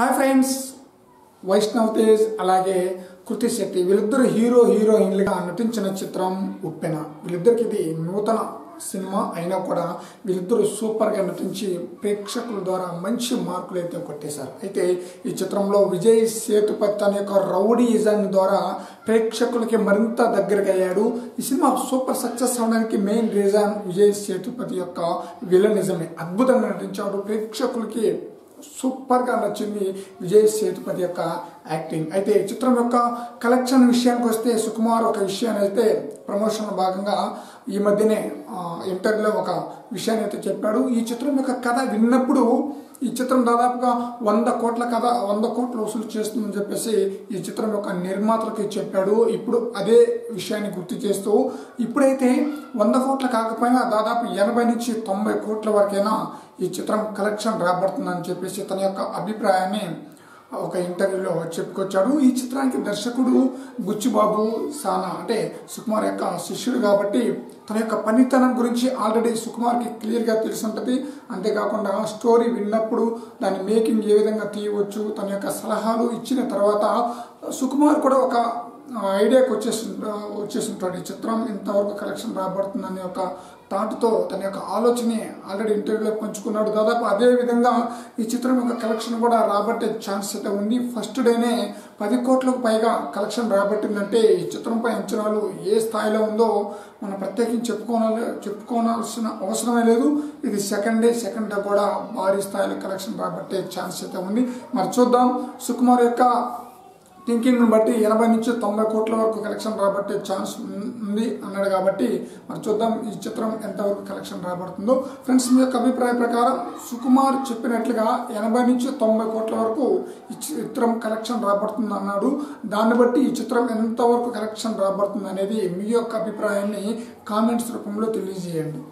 Hi friends Vaishnav Tej అలాగే కృతి శెట్టి వీళ్ళిద్దరు hero హీరోయిన్లుగా నటించిన చిత్రం ఉప్పెన. వీళ్ళిద్దరికి ఇది నూతన సినిమా అయినా కూడా వీళ్ళిద్దరూ సూపర్గా నటించి ప్రేక్షకుల ద్వారా మంచి మార్కులు అయితే కొట్టేశారు. అయితే ఈ చిత్రంలో విజయ్ సేతుపతి అనే యొక్క రౌడీయిజం ద్వారా ప్రేక్షకులకి మరింత దగ్గరగా అయ్యాడు. ఈ సినిమా సూపర్ సక్సెస్ అవడానికి మెయిన్ రీజన్ విజయ్ సేతుపతి యొక్క విలనిజమే. అద్భుతంగా నటించాడు. ప్రేక్షకులకి సూపర్గా నచ్చింది విజయ్ సేతుపతి యొక్క యాక్టింగ్ అయితే ఈ చిత్రం యొక్క కలెక్షన్ విషయానికి వస్తే సుకుమార్ ఒక విషయాన్ని అయితే ప్రమోషన్ భాగంగా ఈ మధ్యనే ఇంటర్వ్యూలో ఒక విషయాన్ని అయితే చెప్పాడు. ఈ చిత్రం యొక్క కథ విన్నప్పుడు ఈ చిత్రం దాదాపుగా వంద కోట్ల కథ వంద కోట్లు వసూలు చేస్తుందని చెప్పేసి ఈ చిత్రం యొక్క నిర్మాతలకి చెప్పాడు. ఇప్పుడు అదే విషయాన్ని గుర్తు చేస్తూ ఇప్పుడైతే వంద కోట్ల కాకపోయినా దాదాపు ఎనభై నుంచి తొంభై కోట్ల వరకైనా ఈ చిత్రం కలెక్షన్ రాబడుతుందని చెప్పేసి తన యొక్క అభిప్రాయాన్ని ఒక ఇంటర్వ్యూలో చెప్పుకొచ్చాడు. ఈ చిత్రానికి దర్శకుడు బుచ్చిబాబు సానా అంటే సుకుమార్ యొక్క శిష్యుడు కాబట్టి తన యొక్క పనితనం గురించి ఆల్రెడీ సుకుమార్కి క్లియర్గా తెలిసి ఉంటుంది అంతేకాకుండా స్టోరీ విన్నప్పుడు దాని మేకింగ్ ఏ విధంగా తీయవచ్చు తన యొక్క సలహాలు ఇచ్చిన తర్వాత సుకుమార్ కూడా ఒక ఐడియాకి వచ్చేసి వచ్చేసి ఉంటాడు ఈ చిత్రం ఇంతవరకు కలెక్షన్ రాబడుతుందనే ఒక థాట్తో తన యొక్క ఆలోచన ఆల్రెడీ ఇంటర్వ్యూలో పంచుకున్నాడు. దాదాపు అదే విధంగా ఈ చిత్రం యొక్క కలెక్షన్ కూడా రాబట్టే ఛాన్స్ అయితే ఉంది. ఫస్ట్ డేనే పది కోట్లకు పైగా కలెక్షన్ రాబట్టిందంటే ఈ చిత్రంపై అంచనాలు ఏ స్థాయిలో ఉందో మనం ప్రత్యేకించి చెప్పుకోవాలి చెప్పుకోవాల్సిన అవసరమే లేదు. ఇది సెకండ్ డే సెకండ్ డే కూడా భారీ స్థాయిలో కలెక్షన్ రాబట్టే ఛాన్స్ అయితే ఉంది. మరి చూద్దాం. సుకుమార్ యొక్క థింకింగ్ని బట్టి ఎనభై నుంచి తొంభై కోట్ల వరకు కలెక్షన్ రాబట్టే ఛాన్స్ ఉంది అన్నాడు కాబట్టి మరి చూద్దాం ఈ చిత్రం ఎంతవరకు కలెక్షన్ రాబడుతుందో. ఫ్రెండ్స్ మీ యొక్క అభిప్రాయం ప్రకారం సుకుమార్ చెప్పినట్లుగా ఎనభై నుంచి తొంభై కోట్ల వరకు ఈ చిత్రం కలెక్షన్ రాబడుతుంది అన్నాడు. దాన్ని బట్టి ఈ చిత్రం ఎంతవరకు కలెక్షన్ రాబడుతుంది అనేది మీ యొక్క అభిప్రాయాన్ని కామెంట్స్ రూపంలో తెలియజేయండి.